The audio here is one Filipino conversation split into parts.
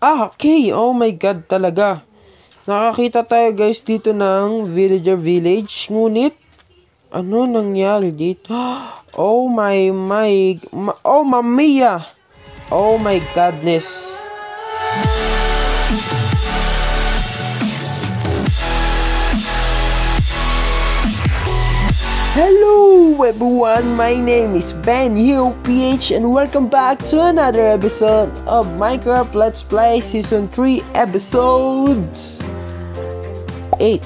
Ah, okay. Oh my God talaga. Nakakita tayo guys dito ng villager village. Ngunit, ano nangyari dito? Oh my, my, oh mamia. Oh my godness. Hello everyone, my name is Ben Hero PH and welcome back to another episode of Minecraft Let's Play Season 3 Episodes 8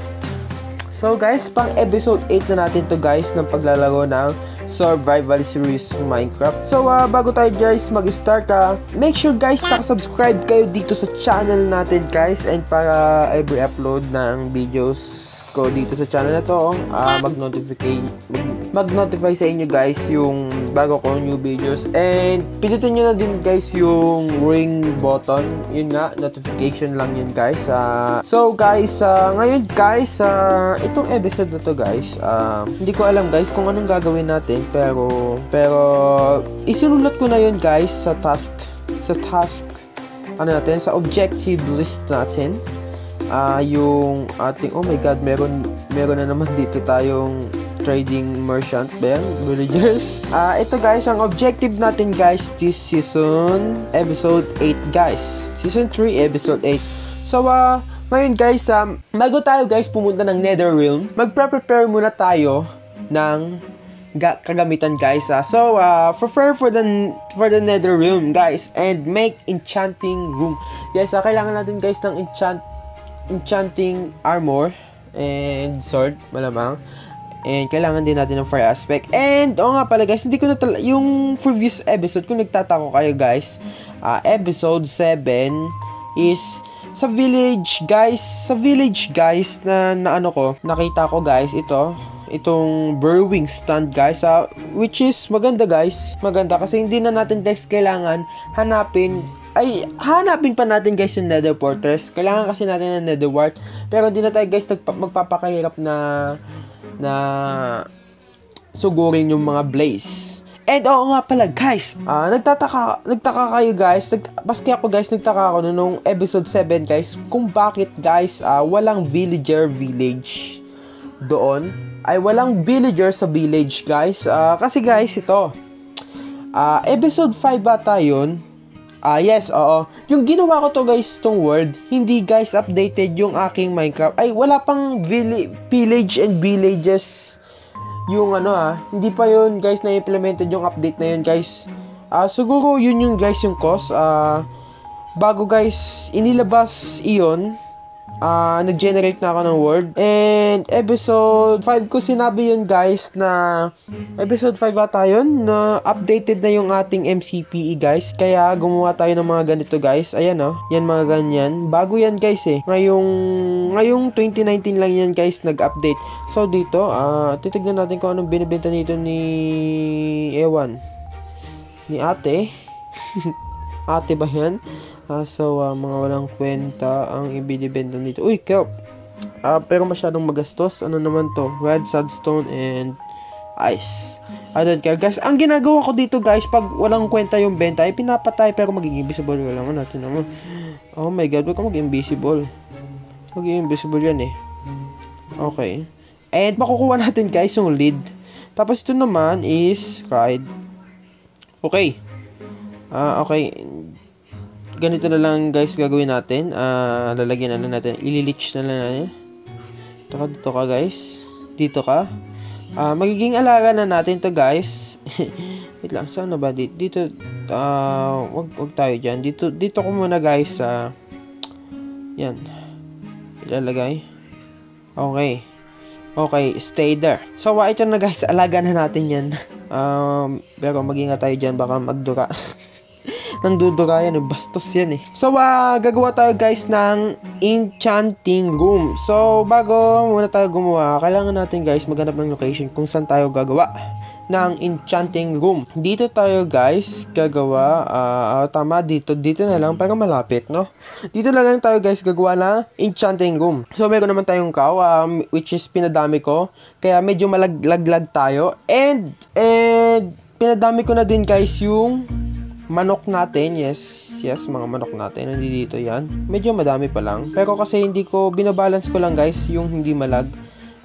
So guys, pang episode 8 na natin to guys ng paglalaro ng survival series Minecraft. So uh, bago tayo guys mag-start uh, make sure guys subscribe kayo dito sa channel natin guys and para every upload ng videos ko dito sa channel na to uh, mag-notify mag-notify sa inyo guys yung bago ko new videos. And pindutin nyo na din guys yung ring button. Yun nga notification lang yun guys uh, so guys uh, ngayon guys uh, itong episode na to guys uh, hindi ko alam guys kung anong gagawin natin pero pero isinulat ko na yun guys sa task sa task ano natin sa objective list natin uh, yung ating oh my god meron meron na naman dito tayong trading merchant yan? Villagers. Uh, ito guys, ang objective natin guys this season, episode 8 guys. Season 3, episode 8. So, uh, ngayon guys, um, bago tayo guys pumunta ng Netherrealm, magpre-prepare muna tayo ng ga- kagamitan guys. Uh. So, uh, prepare for the for the Netherrealm guys and make enchanting room. Yes, uh, kailangan natin guys ng enchant enchanting armor and sword, malamang. And kailangan din natin ng fire aspect. And, oo oh nga pala guys, hindi ko na tal- yung previous episode, kung nagtatako kayo guys, uh, episode 7 is sa village guys, sa village guys na, na ano ko, nakita ko guys, ito, itong brewing stand guys uh, which is maganda guys maganda kasi hindi na natin guys kailangan hanapin ay hanapin pa natin guys yung nether fortress kailangan kasi natin ng nether wart pero hindi na tayo guys magpapakahirap na na sugurin yung mga blaze And oo nga pala guys, uh, nagtataka, nagtaka kayo guys, nag, baski ako guys, nagtaka ako nung episode 7 guys, kung bakit guys uh, walang villager village doon ay walang villager sa village, guys. Uh, kasi guys, ito. Uh, episode 5 bata yun. Ah, uh, yes, oo. Yung ginawa ko to guys, tong world, hindi guys updated yung aking Minecraft. Ay, wala pang village and villages yung ano ah. Hindi pa yun guys na implemented yung update na yun guys. Ah, uh, siguro yun yung guys yung cause. Ah, uh, bago guys inilabas iyon, uh, nag-generate na ako ng word. And episode 5 ko sinabi yun guys na episode 5 ata yun na updated na yung ating MCPE guys. Kaya gumawa tayo ng mga ganito guys. Ayan oh, yan mga ganyan. Bago yan guys eh. Ngayong, ngayong 2019 lang yan guys nag-update. So dito, uh, titignan natin kung anong binibenta nito ni Ewan. Ni ate. ate ba yan? So, uh, mga walang kwenta ang ibinibenta nito. Uy, kelp! Uh, pero masyadong magastos. Ano naman to? Red sandstone and ice. I don't care. Guys, ang ginagawa ko dito guys, pag walang kwenta yung benta, ay pinapatay pero magiging invisible ko lang natin naman. Oh my god, wag ka maging invisible. Magiging invisible yan eh. Okay. And makukuha natin guys yung lead. Tapos ito naman is ride. Okay. Ah, uh, okay ganito na lang guys gagawin natin. Uh, lalagyan na lang natin. Ililich na lang natin. Dito ka, dito ka guys. Dito ka. Uh, magiging alaga na natin to guys. Wait lang, saan na ba? Dito, uh, wag, wag tayo dyan. Dito, dito ko muna guys. Uh, yan. Ilalagay. Okay. Okay, stay there. So, uh, ito na guys, alaga na natin yan. um, pero mag-ingat tayo dyan, baka magdura. ng dudura yan, bastos yan eh. So, uh, gagawa tayo guys ng enchanting room. So, bago muna tayo gumawa, kailangan natin guys maghanap ng location kung saan tayo gagawa ng enchanting room. Dito tayo guys gagawa, uh, tama dito, dito na lang para malapit, no? Dito na lang tayo guys gagawa ng enchanting room. So meron naman tayong cow, um, which is pinadami ko, kaya medyo malaglag tayo. And, and, pinadami ko na din guys yung manok natin. Yes, yes, mga manok natin. Nandito yan. Medyo madami pa lang. Pero kasi hindi ko, binabalance ko lang guys, yung hindi malag.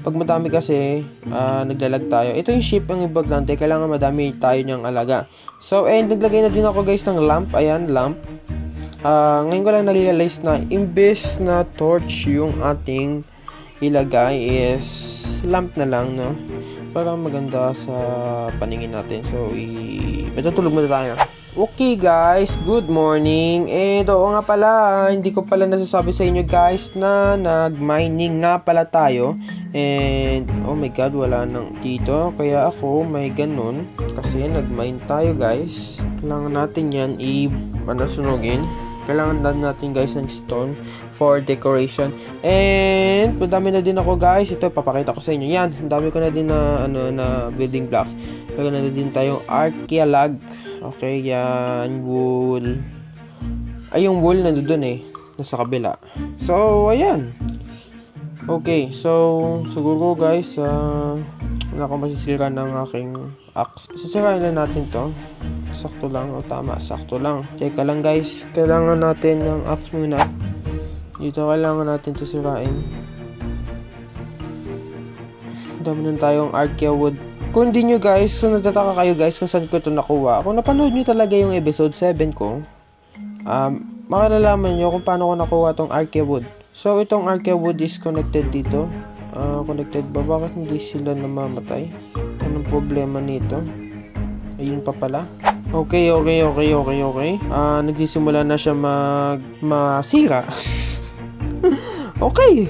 Pag madami kasi, uh, naglalag tayo. Ito yung ship ang importante. Kailangan madami tayo niyang alaga. So, and naglagay na din ako guys ng lamp. Ayan, lamp. Uh, ngayon ko lang na-realize na imbes na torch yung ating ilagay is lamp na lang, no? Para maganda sa paningin natin. So, i... Matutulog muna tayo. Okay guys, good morning. Eh, oo nga pala, hindi ko pala nasasabi sa inyo guys na nag-mining nga pala tayo. And, oh my god, wala nang dito. Kaya ako, may ganun. Kasi nag-mine tayo guys. Kailangan natin yan i-ano sunugin kailangan lang natin guys ng stone for decoration and madami na din ako guys ito papakita ko sa inyo yan dami ko na din na ano na building blocks meron na din tayong archeolag okay yan wool. Ay yung wool nandoon eh nasa kabila. So ayan. Okay so siguro guys uh, wala akong masisira ng aking axe. Sisirain lang natin to. Sakto lang o tama sakto lang. Teka lang guys kailangan natin ng axe muna. Dito kailangan natin to sirain. Dami nun tayong archea wood kung hindi nyo guys so nagtataka kayo guys kung saan ko ito nakuha kung napanood nyo talaga yung episode 7 ko um, makalalaman nyo kung paano ko nakuha tong archea wood so itong wood is connected dito uh, connected ba bakit hindi sila namamatay anong problema nito ayun pa pala Okay, okay, okay, okay, okay. Uh, nagsisimula na siya mag masira. okay.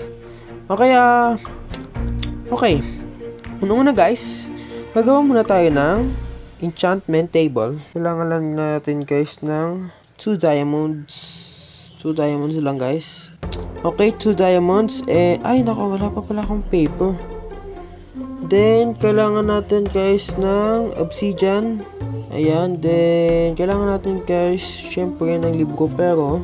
Okay, ah uh, Okay. Una-una guys, gagawa muna tayo ng enchantment table. Kailangan lang natin guys ng 2 diamonds. 2 diamonds lang guys. Okay, 2 diamonds. Eh, ay nako, wala pa pala akong paper. Then, kailangan natin guys ng obsidian. Ayan, then, kailangan natin guys, syempre ng libro pero,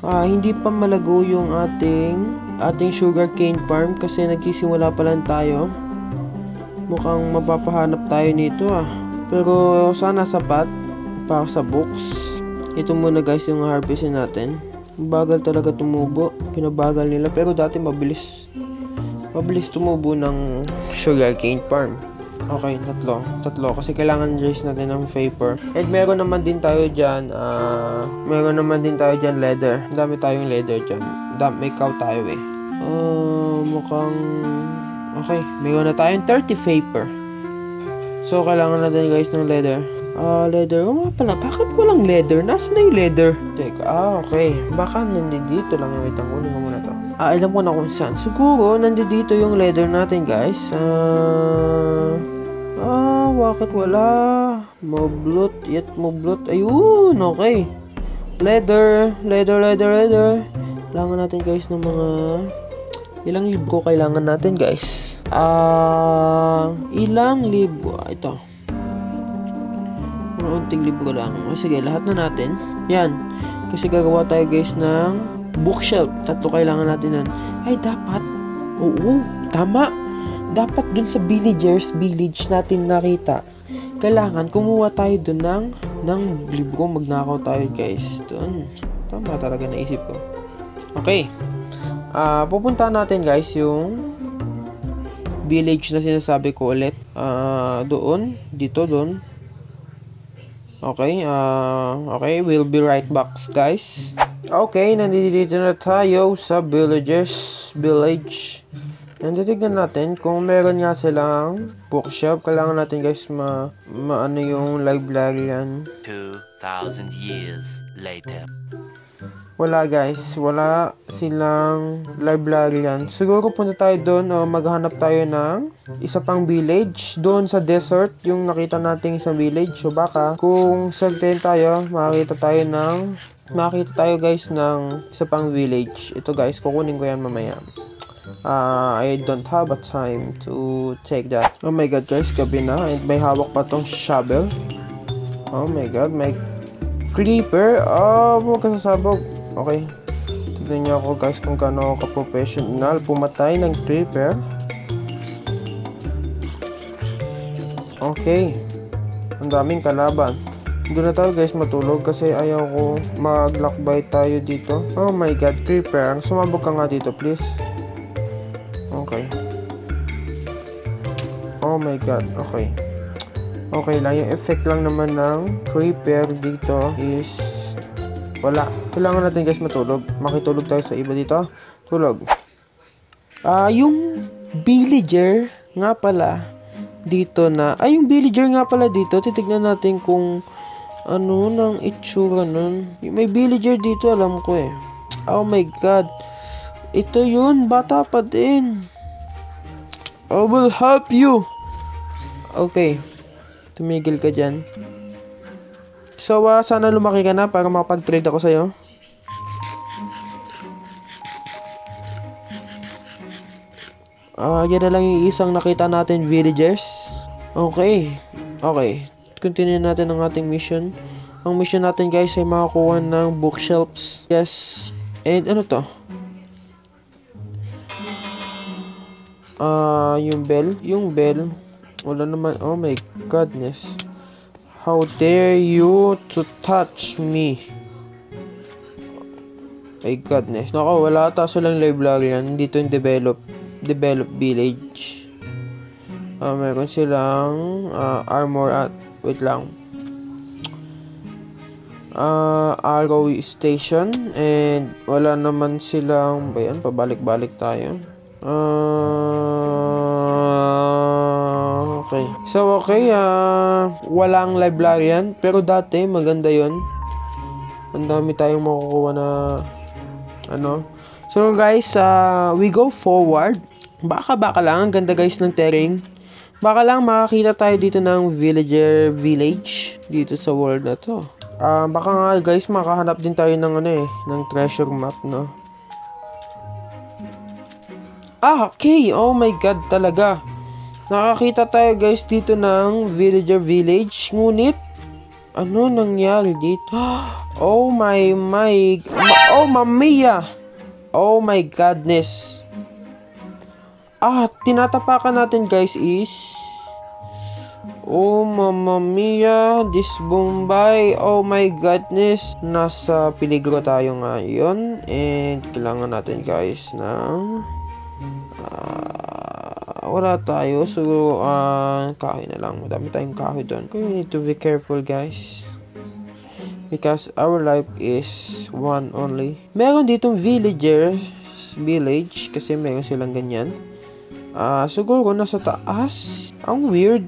uh, hindi pa malago yung ating, ating sugar cane farm kasi nagsisimula pa lang tayo. Mukhang mapapahanap tayo nito ah. Pero, sana sapat para sa books. Ito muna guys yung harvestin natin. Bagal talaga tumubo. Pinabagal nila. Pero dati mabilis. Mabilis tumubo ng sugar cane farm. Okay, tatlo. Tatlo. Kasi kailangan raise natin ng vapor. And meron naman din tayo dyan, uh, meron naman din tayo dyan leather. Dami tayong leather dyan. Dami, may cow tayo eh. Uh, mukhang... Okay, meron na tayong 30 vapor. So, kailangan natin guys ng leather. Ah, uh, leather. O nga pala, bakit walang leather? Nasaan na yung leather? Teka, ah, okay. Baka nandito lang yung itang kunin ko muna to. Ah, alam ko na kung saan. Siguro, nandito yung leather natin, guys. Ah, ah, bakit wala? Moblot, yet moblot. Ayun, okay. Leather, leather, leather, leather. Kailangan natin, guys, ng mga... Ilang libro kailangan natin, guys? Ah, ilang libro? Ah, ito unting libro lang. O sige, lahat na natin. Yan. Kasi gagawa tayo guys ng bookshelf. Tatlo kailangan natin nun. Ay, dapat. Oo, tama. Dapat dun sa villagers village natin nakita. Kailangan kumuha tayo dun ng, ng libro. Magnakaw tayo guys. Dun. Tama talaga naisip ko. Okay. Uh, pupunta natin guys yung village na sinasabi ko ulit. Uh, doon. Dito, doon Okay, uh, okay, we'll be right back guys. Okay, nandito na tayo sa villages, village. Nanditignan natin kung meron nga silang bookshop. Kailangan natin guys ma, ma ano yung library yan. 2,000 years later. Wala guys, wala silang librarian. Siguro punta tayo doon o maghanap tayo ng isa pang village. Doon sa desert, yung nakita nating isang village. So baka kung sagtin tayo, makakita tayo ng makita tayo guys ng isa pang village. Ito guys, kukunin ko yan mamaya. Uh, I don't have a time to take that. Oh my god guys, gabi na. And may hawak pa tong shovel. Oh my god, may creeper. Oh, huwag ka sasabog. Okay. Tignan niyo ako guys kung kano ako ka-professional pumatay ng creeper. Okay. Ang daming kalaban. Doon na tayo guys matulog kasi ayaw ko maglakbay tayo dito. Oh my god, creeper. Sumabog ka nga dito please. Okay. Oh my god, okay. Okay lang, yung effect lang naman ng creeper dito is wala. Kailangan natin guys matulog. Makitulog tayo sa iba dito. Tulog. Ah, yung villager nga pala dito na, ay yung villager nga pala dito, titignan natin kung ano nang itsura nun. May villager dito, alam ko eh. Oh my god. Ito yun, bata pa din. I will help you. Okay. Tumigil ka dyan. So, ah, sana lumaki ka na para makapag-trade ako sa'yo. Ah, yan na lang yung isang nakita natin villagers. Okay. Okay. Continue natin ang ating mission. Ang mission natin guys ay makakuha ng bookshelves. Yes. And ano to? Ah, yung bell. Yung bell. Wala naman. Oh my godness. How dare you to touch me? My godness. Nako, wala ata silang librarian. Dito yung develop develop village. Ah, meron silang ah, armor at wait lang. Ah, arrow station and wala naman silang bayan pabalik-balik tayo. Ah, okay. So okay, ah walang librarian pero dati maganda 'yon. Ang dami tayong makukuha na ano. So guys, uh, we go forward. Baka baka lang, ang ganda guys ng terrain. Baka lang makakita tayo dito ng villager village dito sa world na to. Ah, baka nga guys makahanap din tayo ng ano eh, ng treasure map, no. Ah, okay. Oh my god, talaga. Nakakita tayo guys dito ng villager village. Ngunit, ano nangyari dito? Oh my my. Oh mamia. Oh my godness. Ah, tinatapakan natin guys is Oh mamma this Bombay, oh my godness, nasa peligro tayo ngayon and kailangan natin guys ng ah, wala tayo so uh, kahoy na lang, madami tayong kahoy doon. We need to be careful guys because our life is one only. Meron ditong villagers village kasi meron silang ganyan. Ah, uh, siguro nasa taas. Ang weird.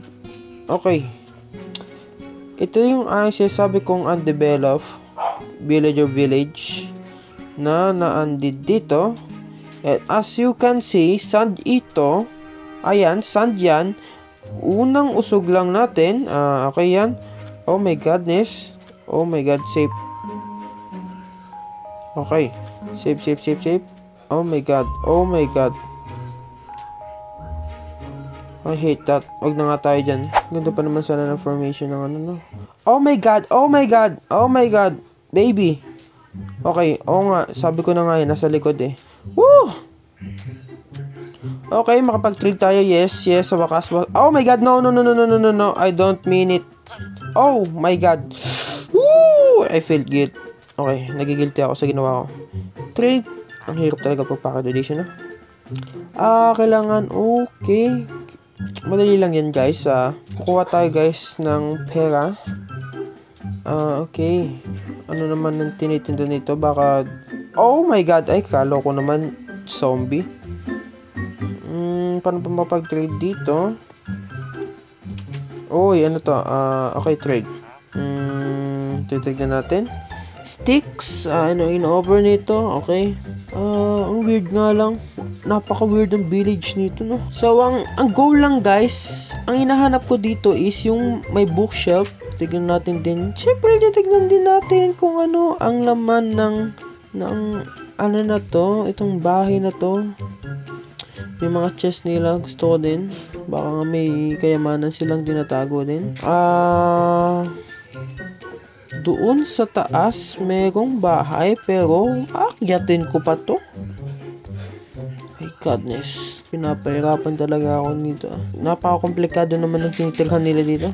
Okay. Ito yung uh, sinasabi kong undeveloped villager village na naandid dito. And as you can see, sand ito. Ayan, sand yan. Unang usog lang natin. Uh, okay yan. Oh my godness. Oh my god, safe. Okay. Save, save, save, save. Oh my god. Oh my god. I hate that. Huwag na nga tayo dyan. Ganda pa naman sana ng formation ng ano, no? Oh my God! Oh my God! Oh my God! Baby! Okay, oo nga. Sabi ko na nga yun, nasa likod eh. Woo! Okay, makapag-trade tayo. Yes, yes, sa wakas. Oh my God! No, no, no, no, no, no, no, no. I don't mean it. Oh my God! Woo! I felt guilt. Okay, nagigilty ako sa ginawa ko. Trade. Ang hirap talaga pagpaka-donation, no? Ah, kailangan. Okay madali lang yan guys. Uh, kukuha tayo guys ng pera. Uh, okay. Ano naman ang tinitinda nito? Baka... Oh my god! Ay, kalo ko naman zombie. Paano pa mapag-trade dito? Uy, ano to? Uh, okay, trade. Hmm, titignan natin. Sticks. Uh, ano, in-over nito. Okay. Uh, ang weird nga lang napaka-weird ng village nito, no? So, ang, ang goal lang, guys, ang hinahanap ko dito is yung may bookshelf. Tignan natin din. Siyempre, titignan din natin kung ano ang laman ng, ng, ano na to, itong bahay na to. Yung mga chest nila, gusto ko din. Baka nga may kayamanan silang dinatago din. Ah... Uh, doon sa taas, merong bahay, pero akyatin ko pa to. My godness. Pinapahirapan talaga ako nito. Napaka-komplikado naman ng tinitirhan nila dito.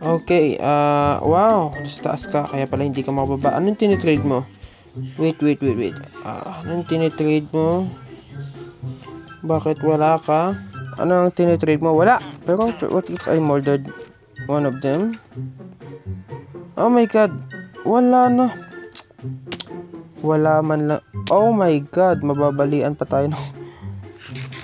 Okay, ah, wow, nasa taas ka, kaya pala hindi ka mababa. Anong tinitrade mo? Wait, wait, wait, wait. Ah, anong tinitrade mo? Bakit wala ka? Ano ang tinitrade mo? Wala! Pero what if I murdered one of them? Oh my god, wala na. Wala man lang. Oh my god, mababalian pa tayo.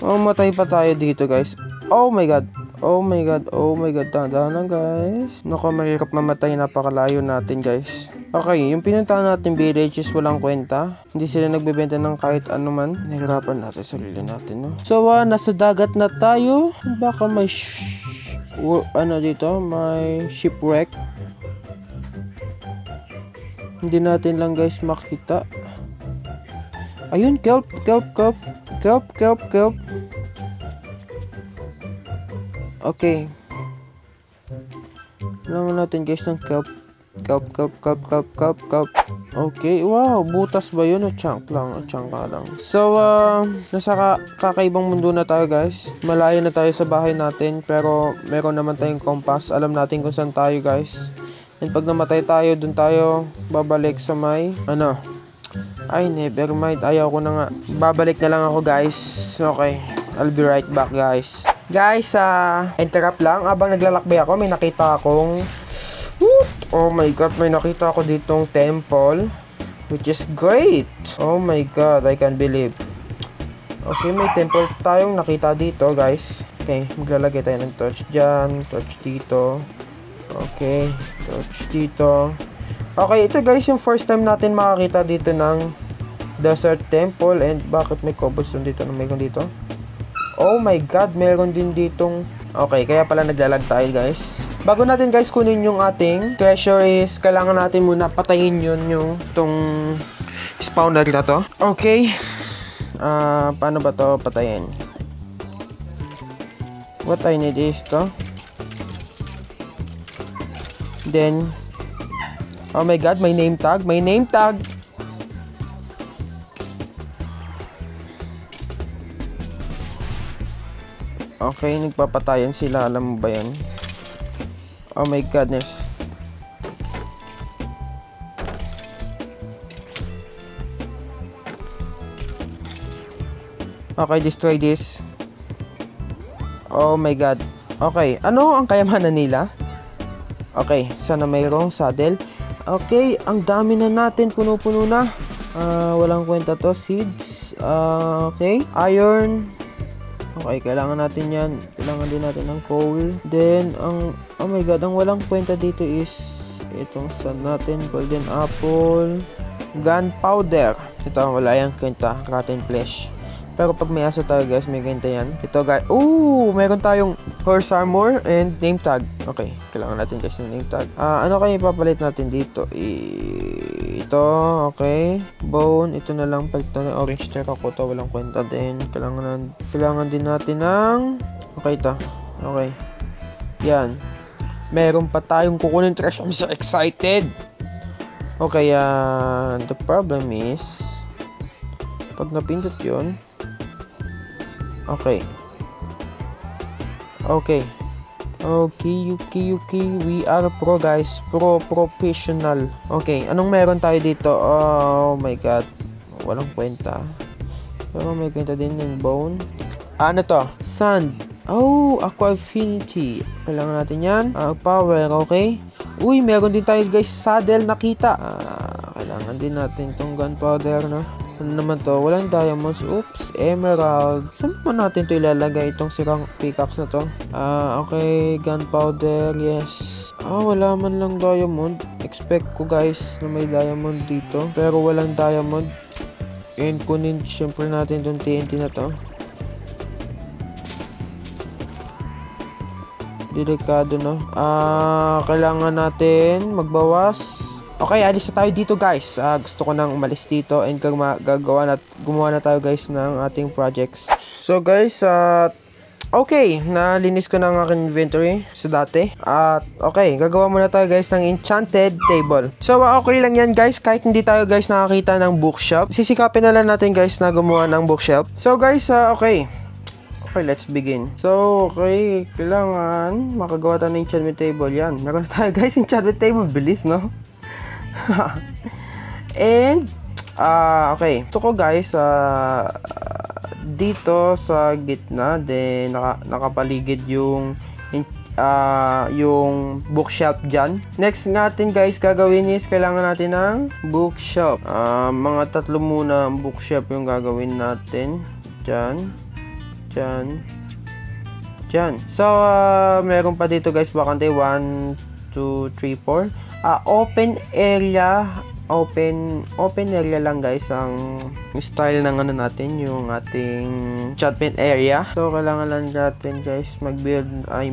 oh, matay pa tayo dito guys. Oh my god. Oh my god, oh my god, dahan lang guys. Naku, mahirap mamatay, napakalayo natin guys. Okay, yung pinuntahan natin village is walang kwenta. Hindi sila nagbebenta ng kahit ano man. Nahirapan natin sarili natin, no? So, uh, nasa dagat na tayo. Baka may sh- ano dito, may shipwreck. Hindi natin lang guys makita. Ayun, kelp, kelp, kelp, kelp, kelp, kelp. Okay. Kailangan natin guys ng kelp. Kelp, kelp, kelp, kelp, kelp, kelp. Okay, wow, butas ba yun o chunk lang? O chunk lang. So, uh, nasa ka kakaibang mundo na tayo guys. Malayo na tayo sa bahay natin, pero meron naman tayong compass. Alam natin kung saan tayo guys. And pag namatay tayo, dun tayo babalik sa may, ano, ay, never mind. Ayaw ko na nga. Babalik na lang ako guys. Okay, I'll be right back guys. Guys, ah, uh, interrupt lang. Habang naglalakbay ako, may nakita akong... Oh my god, may nakita ako ditong temple. Which is great! Oh my god, I can't believe. Okay, may temple tayong nakita dito, guys. Okay, maglalagay tayo ng torch dyan. Torch dito. Okay, torch dito. Okay, ito guys, yung first time natin makakita dito ng desert temple. And bakit may cobblestone dito? Ano mayroon dito? Oh my god, meron din ditong... Okay, kaya pala naglalag tayo guys. Bago natin guys kunin yung ating treasure is kailangan natin muna patayin yun yung tong spawner na to. Okay. Uh, paano ba to patayin? What I need is to. Then, oh my god, may name tag. May name tag. Okay, nagpapatayan sila. Alam mo ba yan? Oh my goodness. Okay, destroy this. Oh my god. Okay, ano ang kayamanan nila? Okay, sana mayroong saddle. Okay, ang dami na natin. Puno-puno na. Uh, walang kwenta to. Seeds. Uh, okay. Iron. Okay, kailangan natin yan. Kailangan din natin ng coal. Then, ang, oh my god, ang walang kwenta dito is itong sun natin, golden apple, gunpowder. Ito, wala yung kwenta, rotten flesh. Pero pag may asa tayo guys, may kwenta yan. Ito guys, ooh, meron tayong horse armor and name tag. Okay, kailangan natin guys ng name tag. Uh, ano kayo ipapalit natin dito? I ito, okay. Bone, ito na lang. Palit na orange terracotta, walang kwenta din. Kailangan, kailangan din natin ng... Okay, ito. Okay. Yan. Meron pa tayong kukunin trash. I'm so excited! Okay, uh, the problem is... Pag napindot yun, Okay. Okay. Okay, okay, okay. We are pro guys. Pro professional. Okay, anong meron tayo dito? Oh my god. Walang kwenta. Pero may kwenta din yung bone. Ano to? Sand. Oh, aqua affinity. Kailangan natin yan. Uh, power, okay. Uy, meron din tayo guys saddle nakita. Uh, kailangan din natin tong gunpowder na. Ano naman to? Walang diamonds. Oops, emerald. Saan mo natin to ilalagay itong sirang pickaxe na to? Ah, uh, okay. Gunpowder, yes. Ah, wala man lang diamond. Expect ko guys na may diamond dito. Pero walang diamond. And kunin syempre natin itong TNT na to. Delikado no. Ah, kailangan natin magbawas Okay, alis na tayo dito guys. Uh, gusto ko nang umalis dito and gagawa na, gumawa na tayo guys ng ating projects. So guys, uh, okay, nalinis ko na ang aking inventory sa dati. At uh, okay, gagawa muna tayo guys ng enchanted table. So uh, okay lang yan guys, kahit hindi tayo guys nakakita ng bookshop. Sisikapin na lang natin guys na gumawa ng bookshop. So guys, uh, okay. Okay, let's begin. So, okay, kailangan makagawa tayo ng enchantment table. Yan, meron tayo guys, enchantment table. Bilis, no? And, uh, okay. Ito ko guys, uh, dito sa gitna, then naka, nakapaligid yung uh, yung bookshelf dyan. Next natin guys gagawin is kailangan natin ng bookshelf. Uh, mga tatlo muna bookshelf yung gagawin natin. Dyan. Dyan. Dyan. So, uh, meron pa dito guys bakante 1, 2, 3, 4. Uh, open area open open area lang guys ang style ng ano natin yung ating chatbait area. So kailangan lang natin guys mag build ay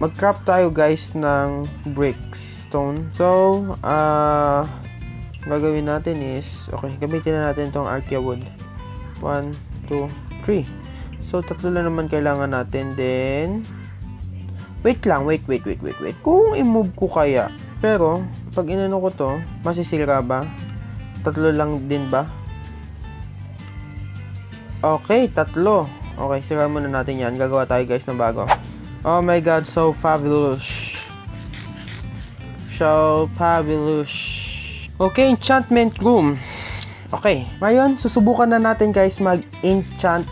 mag-craft tayo guys ng bricks stone. So uh, gagawin natin is okay gamitin na natin tong archaea wood. 1 2 3 so tatlo lang naman kailangan natin then wait lang wait wait wait wait wait. Kung i-move ko kaya pero pag inano ko to, masisira ba? Tatlo lang din ba? Okay, tatlo. Okay, sira muna natin yan. Gagawa tayo guys ng bago. Oh my god, so fabulous. So fabulous. Okay, enchantment room. Okay, ngayon susubukan na natin guys mag-enchant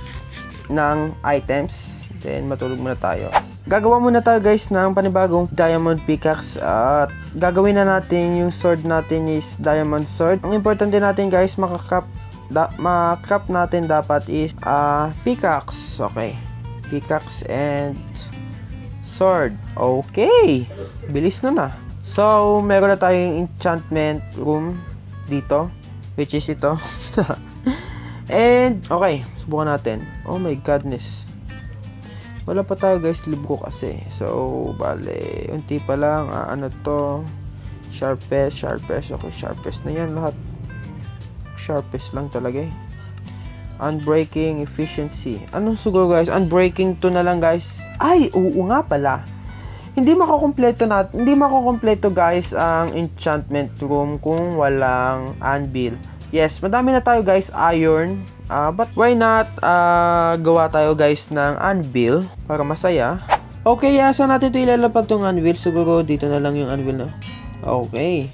ng items. Then matulog muna tayo. Gagawa muna tayo guys ng panibagong diamond pickaxe at gagawin na natin yung sword natin is diamond sword. Ang importante natin guys makakap da, makap natin dapat is uh, pickaxe. Okay. Pickaxe and sword. Okay. Bilis na na. So, meron na tayong enchantment room dito which is ito. and okay, subukan natin. Oh my godness. Wala pa tayo guys, libro kasi. So, bale, unti pa lang. Ah, ano to? Sharpest, sharpest. Okay, sharpest na yan lahat. Sharpest lang talaga eh. Unbreaking efficiency. Anong siguro guys? Unbreaking to na lang guys. Ay, oo nga pala. Hindi makukompleto natin, hindi makukompleto guys ang enchantment room kung walang anvil. Yes, madami na tayo guys iron, Uh, but why not uh, gawa tayo guys ng anvil para masaya. Okay, uh, saan natin ito ilalapag tong anvil? Siguro dito na lang yung anvil na. Okay.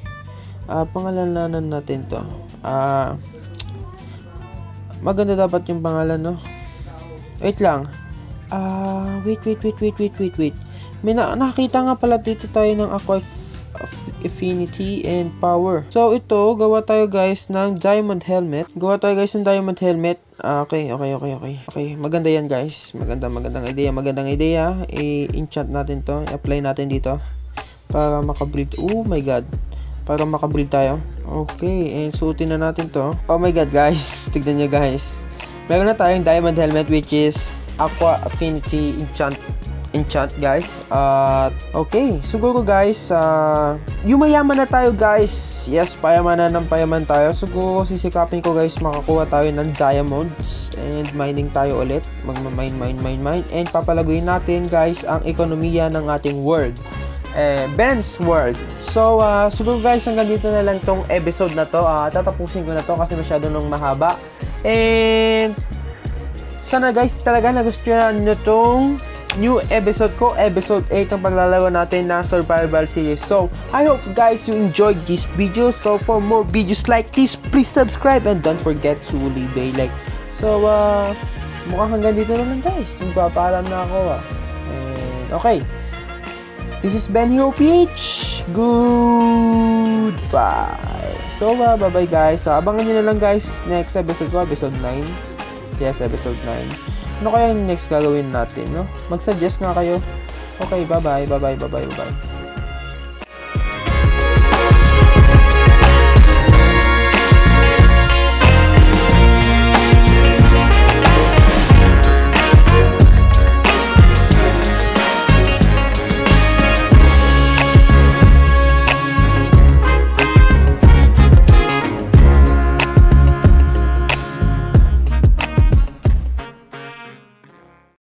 Uh, pangalanan natin to. Uh, maganda dapat yung pangalan, no? Wait lang. Uh, wait, wait, wait, wait, wait, wait, wait. May na nakita nga pala dito tayo ng aqua affinity and power. So ito, gawa tayo guys ng diamond helmet. Gawa tayo guys ng diamond helmet. Ah, okay, okay, okay, okay. Okay, maganda yan guys. Maganda, magandang idea, magandang idea. I-enchant natin to, i-apply natin dito para makabuild. Oh my god. Para makabuild tayo. Okay, and suotin na natin to. Oh my god guys, tignan nyo guys. Meron na tayong diamond helmet which is aqua affinity enchant enchant guys at uh, okay siguro guys uh, yumayaman na tayo guys yes payaman na ng payaman tayo siguro sisikapin ko guys makakuha tayo ng diamonds and mining tayo ulit magmamine mine mine mine and papalaguin natin guys ang ekonomiya ng ating world eh, Ben's World. So, uh, siguro guys, hanggang dito na lang tong episode na to. Uh, tatapusin ko na to kasi masyado nung mahaba. And, sana guys, talaga nagustuhan nyo tong new episode ko, episode 8 ng paglalaro natin ng survival series. So, I hope guys you enjoyed this video. So, for more videos like this, please subscribe and don't forget to leave a like. So, uh, mukhang hanggang dito na lang guys. Magpapaalam na ako ah. And, okay. This is Ben Hero PH. Goodbye. So, uh, bye-bye guys. So, abangan nyo na lang guys. Next episode ko, episode 9. Yes, episode 9. Ano kaya yung next gagawin natin, no? Mag-suggest nga kayo. Okay, bye-bye, bye-bye, bye-bye, bye-bye.